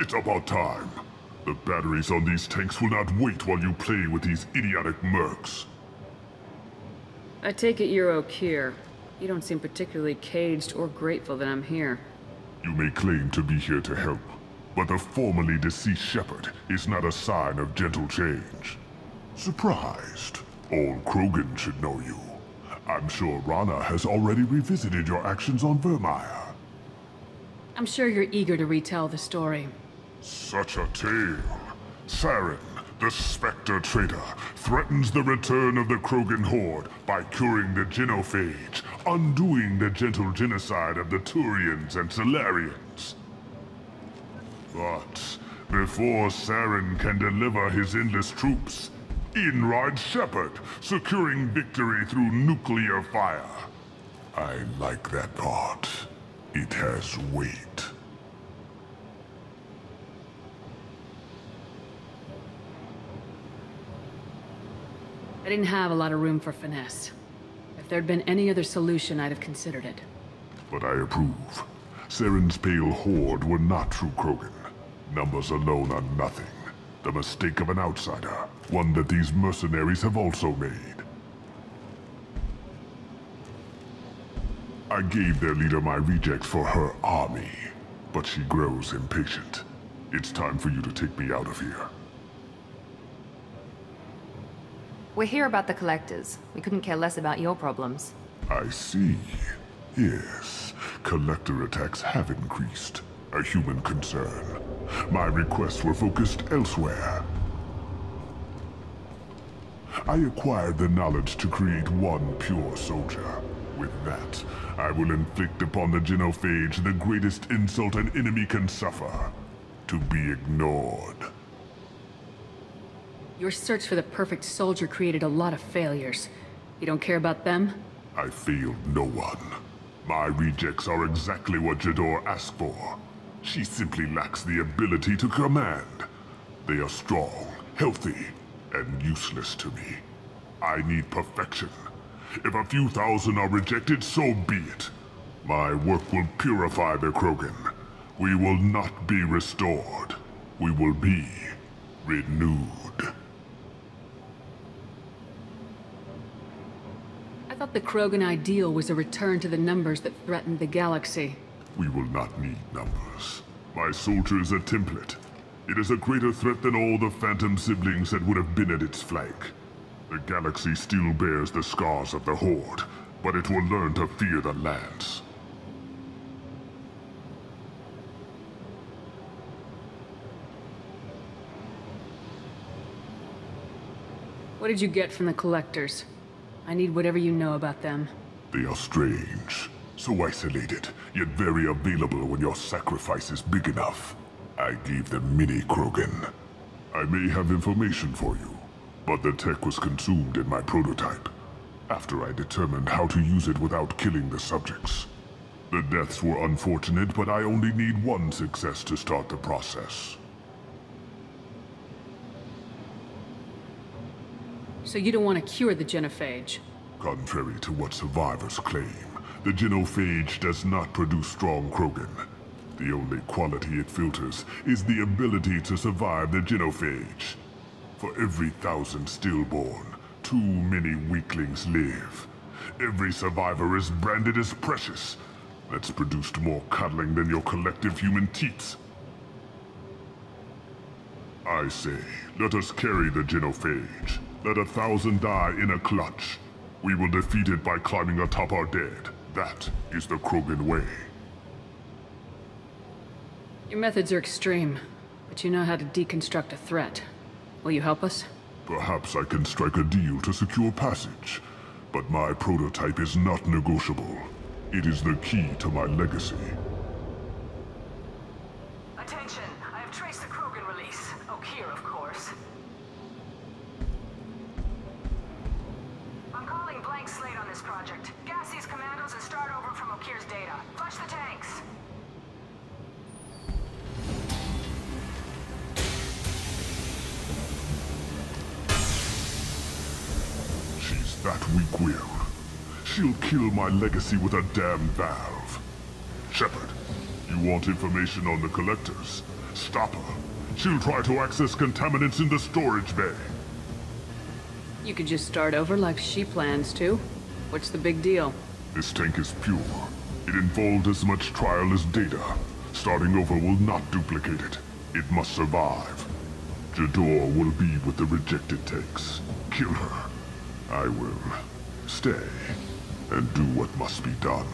It's about time. The batteries on these tanks will not wait while you play with these idiotic mercs. I take it you're Okeer. You don't seem particularly caged or grateful that I'm here. You may claim to be here to help, but the formerly deceased Shepard is not a sign of gentle change. Surprised? All Krogan should know you. I'm sure Rana has already revisited your actions on Virmire. I'm sure you're eager to retell the story. Such a tale. Saren, the Spectre traitor, threatens the return of the Krogan Horde by curing the genophage, undoing the gentle genocide of the Turians and Salarians. But before Saren can deliver his endless troops, in rides Shepard, securing victory through nuclear fire. I like that part. It has weight. I didn't have a lot of room for finesse. If there'd been any other solution, I'd have considered it. But I approve. Saren's pale horde were not true Krogan. Numbers alone are nothing. The mistake of an outsider. One that these mercenaries have also made. I gave their leader my rejects for her army, but she grows impatient. It's time for you to take me out of here. We're here about the Collectors. We couldn't care less about your problems. I see. Yes, collector attacks have increased. A human concern. My requests were focused elsewhere. I acquired the knowledge to create one pure soldier. With that, I will inflict upon the genophage the greatest insult an enemy can suffer. To be ignored. Your search for the perfect soldier created a lot of failures. You don't care about them? I failed no one. My rejects are exactly what Jedore asked for. She simply lacks the ability to command. They are strong, healthy, and useless to me. I need perfection. If a few thousand are rejected, so be it. My work will purify the Krogan. We will not be restored. We will be renewed. Thought the Krogan ideal was a return to the numbers that threatened the galaxy. We will not need numbers. My soldier is a template. It is a greater threat than all the Phantom siblings that would have been at its flank. The galaxy still bears the scars of the Horde, but it will learn to fear the Lance. What did you get from the Collectors? I need whatever you know about them. They are strange. So isolated, yet very available when your sacrifice is big enough. I gave them mini Krogan. I may have information for you, but the tech was consumed in my prototype, after I determined how to use it without killing the subjects. The deaths were unfortunate, but I only need one success to start the process. So you don't want to cure the genophage? Contrary to what survivors claim, the genophage does not produce strong Krogan. The only quality it filters is the ability to survive the genophage. For every thousand stillborn, too many weaklings live. Every survivor is branded as precious. That's produced more cuddling than your collective human teats. I say, let us carry the genophage. Let a thousand die in a clutch. We will defeat it by climbing atop our dead. That is the Krogan way. Your methods are extreme, but you know how to deconstruct a threat. Will you help us? Perhaps I can strike a deal to secure passage. But my prototype is not negotiable. It is the key to my legacy. Attention! I have traced the Krogan release. Okeer, of course. Slate on this project. Gas these commandos and start over from Okeer's data. Flush the tanks. She's that weak-willed. She'll kill my legacy with a damn valve. Shepard, you want information on the Collectors? Stop her. She'll try to access contaminants in the storage bay. You could just start over like she plans to. What's the big deal? This tank is pure. It involved as much trial as data. Starting over will not duplicate it. It must survive. Jedore will be with the rejected tanks. Kill her. I will stay and do what must be done.